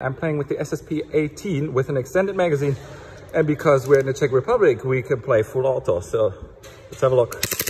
I'm playing with the SSP 18 with an extended magazine. And because we're in the Czech Republic, we can play full auto. So let's have a look.